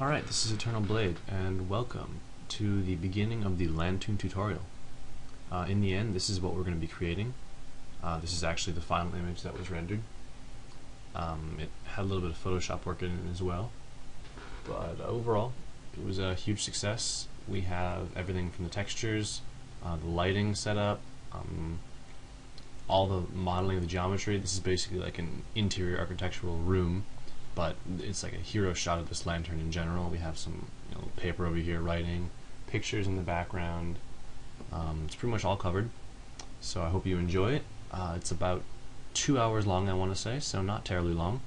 Alright, this is Eternal Blade, and welcome to the beginning of the Lantern tutorial. Uh, in the end, this is what we're going to be creating. Uh, this is actually the final image that was rendered. Um, it had a little bit of Photoshop work in it as well, but overall, it was a huge success. We have everything from the textures, uh, the lighting setup, um, all the modeling of the geometry. This is basically like an interior architectural room but it's like a hero shot of this lantern in general. We have some you know, paper over here writing, pictures in the background. Um, it's pretty much all covered. So I hope you enjoy it. Uh, it's about two hours long, I want to say, so not terribly long.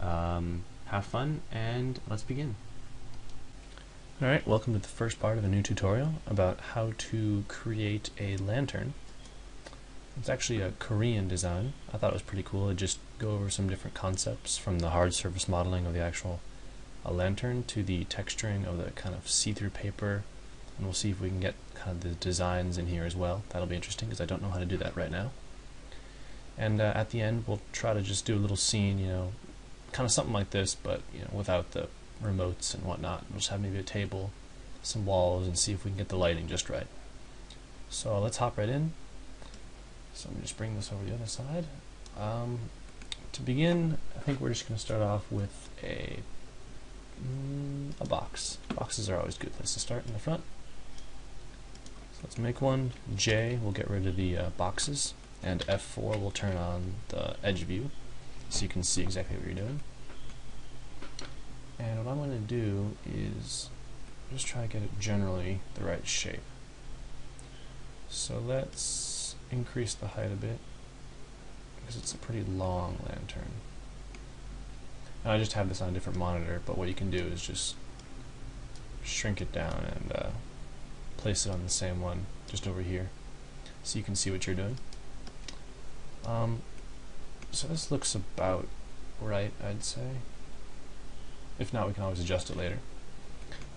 Um, have fun, and let's begin. Alright, welcome to the first part of a new tutorial about how to create a lantern. It's actually a Korean design. I thought it was pretty cool. It just go over some different concepts from the hard surface modeling of the actual lantern to the texturing of the kind of see-through paper. And we'll see if we can get kind of the designs in here as well. That'll be interesting because I don't know how to do that right now. And uh, at the end, we'll try to just do a little scene, you know, kind of something like this, but you know, without the remotes and whatnot. We'll just have maybe a table, some walls, and see if we can get the lighting just right. So let's hop right in. So let me just bring this over the other side. Um, to begin, I think we're just going to start off with a mm, a box. Boxes are always good. Let's just start in the front. So let's make one. J, we'll get rid of the uh, boxes, and F4 will turn on the edge view, so you can see exactly what you're doing. And what I'm going to do is just try to get it generally the right shape. So let's increase the height a bit because it's a pretty long lantern. And I just have this on a different monitor, but what you can do is just shrink it down and uh, place it on the same one just over here so you can see what you're doing. Um, so this looks about right, I'd say. If not, we can always adjust it later.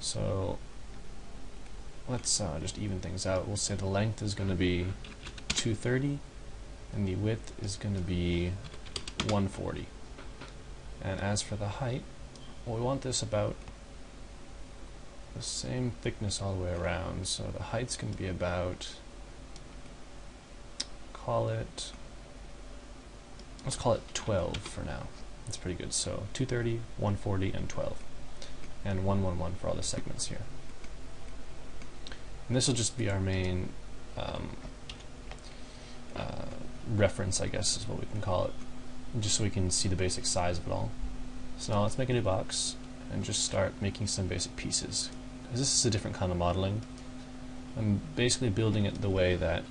So let's uh, just even things out. We'll say the length is going to be 230 and the width is going to be 140 and as for the height well, we want this about the same thickness all the way around so the height's going to be about call it let's call it 12 for now. That's pretty good. So 230 140 and 12 and 111 for all the segments here. And this will just be our main um, reference, I guess is what we can call it, just so we can see the basic size of it all. So now let's make a new box and just start making some basic pieces. Because this is a different kind of modeling. I'm basically building it the way that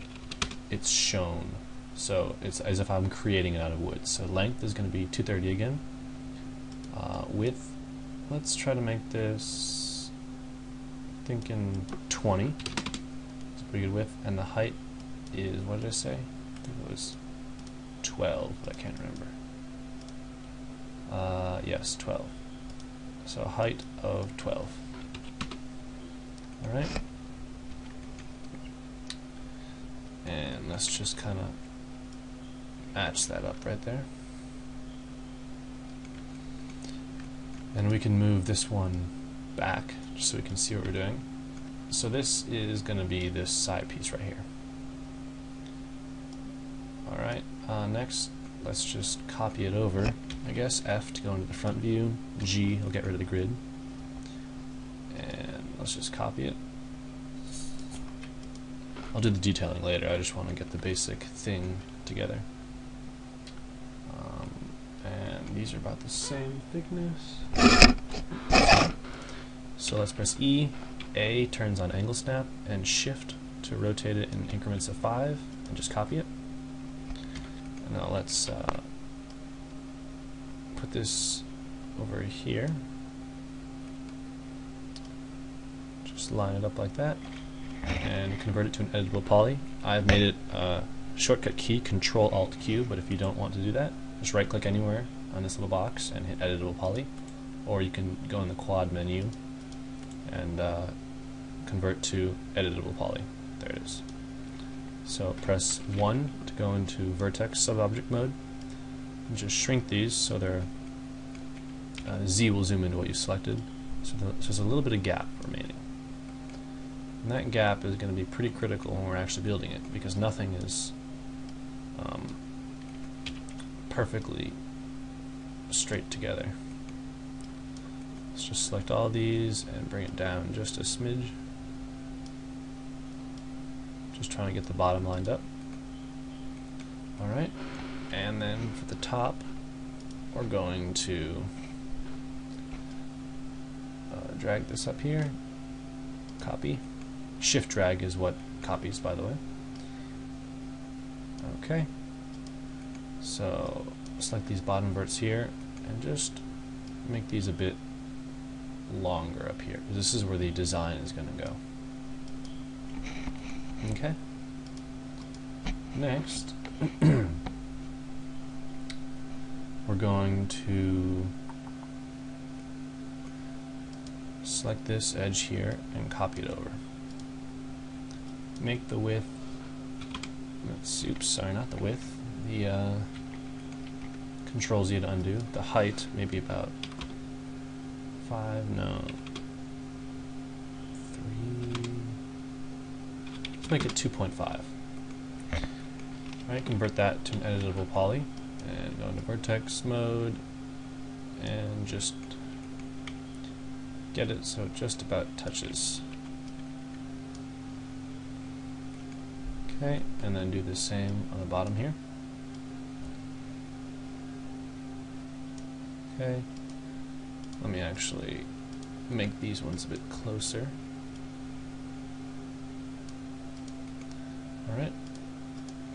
it's shown. So it's as if I'm creating it out of wood. So length is going to be 230 again. Uh, width, let's try to make this, thinking 20. It's a pretty good width. And the height is, what did I say? It was 12, but I can't remember. Uh, yes, 12. So a height of 12. Alright. And let's just kind of match that up right there. And we can move this one back just so we can see what we're doing. So this is going to be this side piece right here. Alright, uh, next let's just copy it over. I guess F to go into the front view, G will get rid of the grid. And let's just copy it. I'll do the detailing later, I just want to get the basic thing together. Um, and these are about the same thickness. So let's press E, A turns on angle snap, and Shift to rotate it in increments of 5, and just copy it. Now let's uh, put this over here. Just line it up like that and convert it to an editable poly. I've made it a shortcut key Control Alt Q, but if you don't want to do that, just right click anywhere on this little box and hit editable poly. Or you can go in the quad menu and uh, convert to editable poly. There it is. So press 1 to go into vertex subobject mode. And just shrink these so they're uh, Z will zoom into what you selected. So, so there's a little bit of gap remaining. And that gap is going to be pretty critical when we're actually building it because nothing is um, perfectly straight together. Let's just select all these and bring it down just a smidge. Just trying to get the bottom lined up. Alright, and then for the top, we're going to uh, drag this up here, copy, Shift drag is what copies, by the way. Okay. So select these bottom verts here and just make these a bit longer up here. This is where the design is going to go. Okay. Next, we're going to select this edge here and copy it over. Make the width, oops, sorry, not the width, the uh, control Z to undo, the height maybe about 5, no, let's make it 2.5. Right, convert that to an editable poly, and go into vertex mode, and just get it so it just about touches Okay, and then do the same on the bottom here. Okay, let me actually make these ones a bit closer. Alright,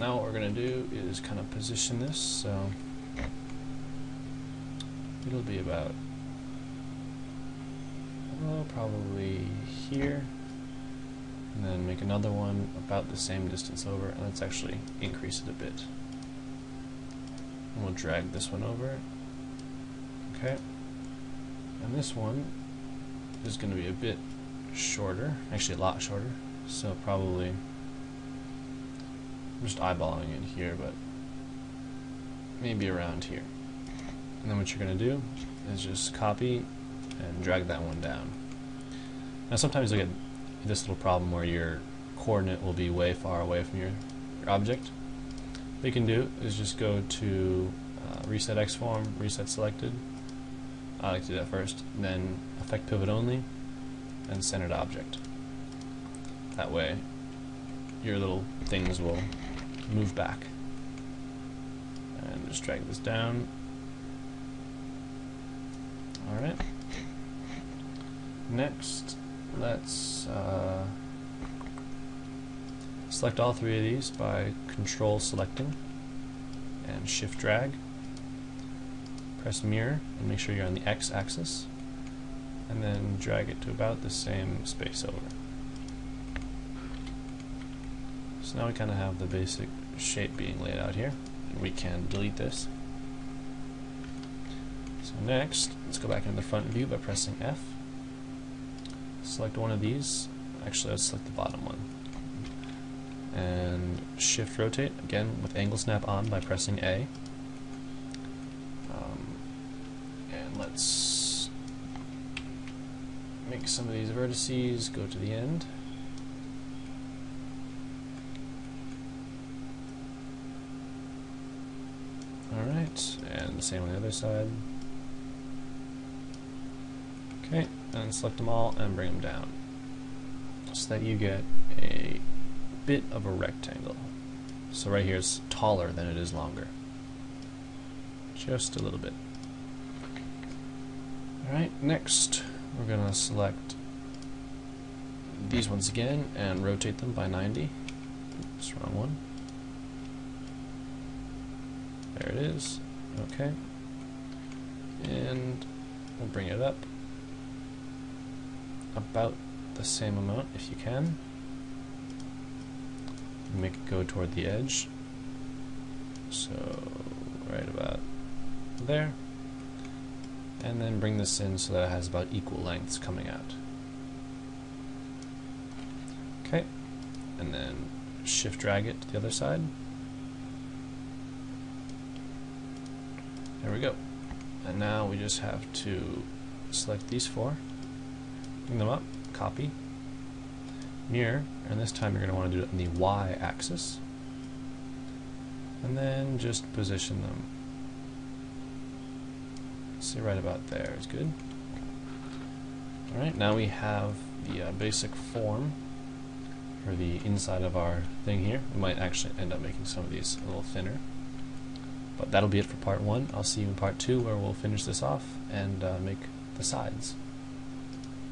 now what we're going to do is kind of position this so it'll be about, well, probably here and then make another one about the same distance over, and let's actually increase it a bit. And we'll drag this one over. Okay. And this one is going to be a bit shorter, actually a lot shorter, so probably, I'm just eyeballing it here, but maybe around here. And then what you're going to do is just copy and drag that one down. Now sometimes you'll get this little problem where your coordinate will be way far away from your, your object. What you can do is just go to uh, reset XForm, reset selected. I like to do that first, then affect pivot only, and centered object. That way, your little things will move back. And just drag this down. Alright. Next, let's uh, select all three of these by control selecting and shift drag press mirror and make sure you're on the X axis and then drag it to about the same space over so now we kind of have the basic shape being laid out here and we can delete this so next let's go back into the front view by pressing F select one of these. Actually, let's select the bottom one. And shift rotate, again with angle snap on by pressing A. Um, and let's make some of these vertices go to the end. And the same on the other side. Okay, and select them all and bring them down so that you get a bit of a rectangle. So right here is taller than it is longer. Just a little bit. Alright, next we're going to select these ones again and rotate them by 90. Oops, wrong one. There it is. Okay. And we'll bring it up about the same amount if you can. Make it go toward the edge. So, right about there. And then bring this in so that it has about equal lengths coming out. Okay, and then shift drag it to the other side. There we go. And now we just have to select these four bring them up, copy, mirror, and this time you're going to want to do it on the y-axis, and then just position them. See right about there is good. Alright, now we have the uh, basic form for the inside of our thing here. We might actually end up making some of these a little thinner. But that'll be it for part one. I'll see you in part two where we'll finish this off and uh, make the sides.